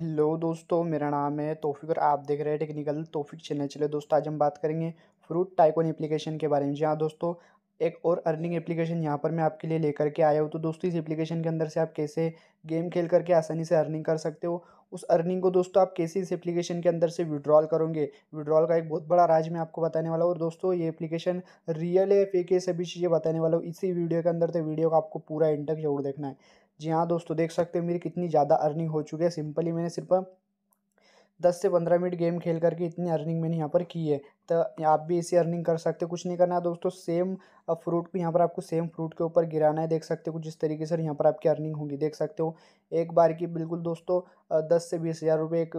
Hello दोस्तों, मेरा नाम है तोफिक और आप देख रहे हैं टेक्निकल तोफिक चैनल। चले दोस्तों, आज हम बात करेंगे फ्रूट टाइकोन एप्लीकेशन के बारे में। जी हाँ दोस्तों, एक और अर्निंग एप्लीकेशन यहाँ पर मैं आपके लिए लेकर के आया हूँ। तो दोस्तों, इस एप्लीकेशन के अंदर से आप कैसे गेम खेल करके आसानी से अर्निंग कर सकते हो उस अर्निंग को दोस्तों आप कैसे इस एप्लीकेशन के अंदर से विड्रॉल करोगे? विड्रॉल का एक बहुत बड़ा राज मैं आपको बताने वाला हूँ। और दोस्तों, ये एप्लीकेशन रियल है फेक है, सभी चीज़ें बताने वाला हूँ। इसी वीडियो के अंदर तो वीडियो को आपको पूरा इंटक ज़रूर देखना है। जी हाँ दोस्तों, देख सकते हो मेरी कितनी ज़्यादा अर्निंग हो चुकी है। सिंपली मैंने सिर्फ़ दस से पंद्रह मिनट गेम खेल करके इतनी अर्निंग मैंने यहाँ पर की है। तो आप भी इसी अर्निंग कर सकते हो। कुछ नहीं करना है दोस्तों, सेम फ्रूट भी यहाँ पर आपको सेम फ्रूट के ऊपर गिराना है। देख सकते हो कुछ इस तरीके से यहाँ पर आपकी अर्निंग होगी। देख सकते हो, एक बार की बिल्कुल दोस्तों दस से बीस हज़ार रुपये एक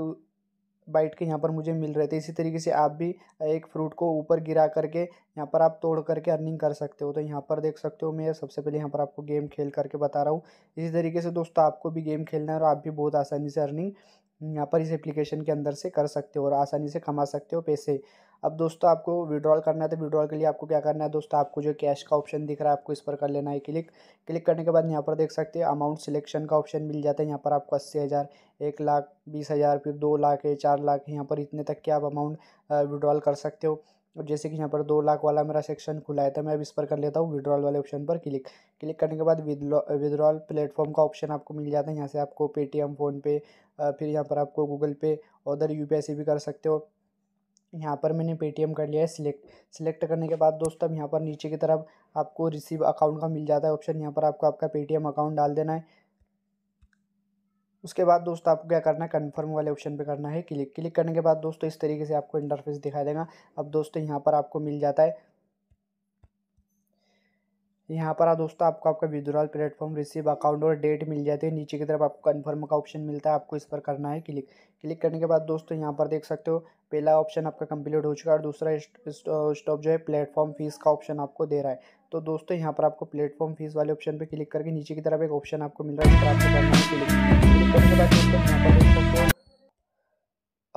बाइट के यहाँ पर मुझे मिल रहे थे। इसी तरीके से आप भी एक फ्रूट को ऊपर गिरा करके यहाँ पर आप तोड़ करके अर्निंग कर सकते हो। तो यहाँ पर देख सकते हो मैं सबसे पहले यहाँ पर आपको गेम खेल करके बता रहा हूँ। इसी तरीके से दोस्तों, आपको भी गेम खेलना है और आप भी बहुत आसानी से अर्निंग यहाँ पर इस एप्लीकेशन के अंदर से कर सकते हो और आसानी से कमा सकते हो पैसे। अब दोस्तों, आपको विड्रॉल करना है तो विड्रॉल के लिए आपको क्या करना है दोस्तों, आपको जो कैश का ऑप्शन दिख रहा है, आपको इस पर कर लेना है क्लिक क्लिक करने के बाद यहाँ पर देख सकते हैं अमाउंट सिलेक्शन का ऑप्शन मिल जाता है। यहाँ पर आपको अस्सी हज़ार, एक लाख, बीस हज़ार, फिर दो लाख है, चार लाख यहाँ पर इतने तक के आप अमाउंट विड्रॉल कर सकते हो। और जैसे कि यहाँ पर दो लाख वाला मेरा सेक्शन खुला है तो मैं अब इस पर कर लेता हूँ विड्रॉल वाले ऑप्शन पर क्लिक क्लिक करने के बाद विद्रॉल प्लेटफॉर्म का ऑप्शन आपको मिल जाता है। यहाँ से आपको पेटीएम फ़ोनपे फिर यहाँ पर आपको गूगल पे अदर यू पी भी कर सकते हो। यहाँ पर मैंने पेटीएम कर लिया है सिलेक्ट सिलेक्ट करने के बाद दोस्तों अब यहाँ पर नीचे की तरफ़ आपको रिसीव अकाउंट का मिल जाता है ऑप्शन यहाँ पर आपको आपका पेटीएम अकाउंट डाल देना है। उसके बाद दोस्तों आपको क्या करना है? कन्फर्म वाले ऑप्शन पे करना है क्लिक क्लिक करने के बाद दोस्तों इस तरीके से आपको इंटरफेस दिखाई देगा। अब दोस्तों यहाँ पर आपको मिल जाता है। यहाँ पर आ दोस्तों, आपको आपका विद्रॉल प्लेटफॉर्म रिसीव अकाउंट और डेट मिल जाती है। नीचे की तरफ़ आपको कन्फर्म का ऑप्शन मिलता है, आपको इस पर करना है क्लिक क्लिक करने के बाद दोस्तों, यहाँ पर देख सकते हो, पहला ऑप्शन आपका कंप्लीट हो चुका है और दूसरा स्टॉप जो है प्लेटफॉर्म फ़ीस का ऑप्शन आपको दे रहा है। तो दोस्तों, यहाँ पर आपको प्लेटफॉर्म फ़ीस वाले ऑप्शन पर क्लिक करके नीचे की तरफ़ एक ऑप्शन आपको मिल रहा है इस पर आपको करना है क्लिक करने के बाद दोस्तों, यहाँ पर देख सकते हो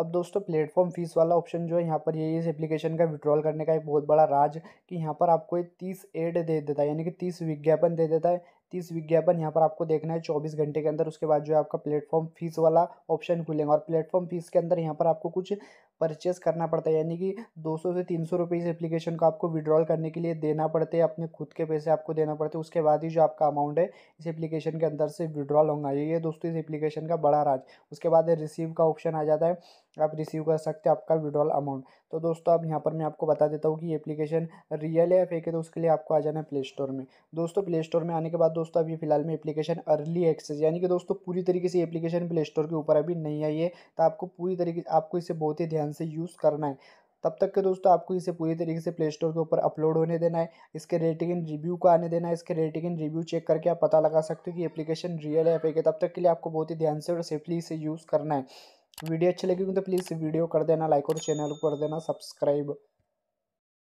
अब दोस्तों प्लेटफॉर्म फ़ीस वाला ऑप्शन जो है, यहाँ पर ये, इस एप्लीकेशन का विड्रॉल करने का एक बहुत बड़ा राज कि यहाँ पर आपको तीस एड दे देता है, यानी कि तीस विज्ञापन दे देता है। तीस विज्ञापन यहाँ पर आपको देखना है चौबीस घंटे के अंदर। उसके बाद जो है आपका प्लेटफॉर्म फ़ीस वाला ऑप्शन खुलेगा और प्लेटफॉर्म फ़ीस के अंदर यहाँ पर आपको कुछ परचेस करना पड़ता है। यानी कि 200 से 300 रुपये इस एप्लीकेशन को आपको विड्रॉल करने के लिए देना पड़ते हैं। अपने खुद के पैसे आपको देना पड़ते हैं। उसके बाद ही जो आपका अमाउंट है, इस एप्लीकेशन के अंदर से विड्रॉल होगा ये दोस्तों इस एप्लीकेशन का बड़ा राज। उसके बाद रिसीव का ऑप्शन आ जाता है। आप रिसीव कर सकते हैं आपका विड्रॉल अमाउंट तो दोस्तों अब यहाँ पर मैं आपको बता देता हूँ कि एप्लीकेशन रियल है या फेक है तो उसके लिए आपको आ जाना है प्ले स्टोर में। दोस्तों प्ले स्टोर में आने के बाद दोस्तों, अभी फ़िलहाल में एप्लीकेशन अर्ली एक्सेस यानी कि दोस्तों, पूरी तरीके से एप्लीकेशन प्ले स्टोर के ऊपर अभी नहीं आई है तो आपको पूरी तरीके, आपको इसे बहुत ही ध्यान से यूज़ करना है। तब तक के दोस्तों, आपको इसे पूरी तरीके से प्ले स्टोर के ऊपर अपलोड होने देना है, इसके रेटिंग इन रिव्यू को आने देना है, इसके रेटिंग इन रिव्यू चेक करके आप पता लगा सकते हो कि एप्लीकेशन रियल है फेक है। तब तक के लिए आपको बहुत ही ध्यान से और सेफली इसे यूज़ करना है। वीडियो अच्छी लगेगी तो प्लीज़ वीडियो कर देना लाइक और चैनल को कर देना सब्सक्राइब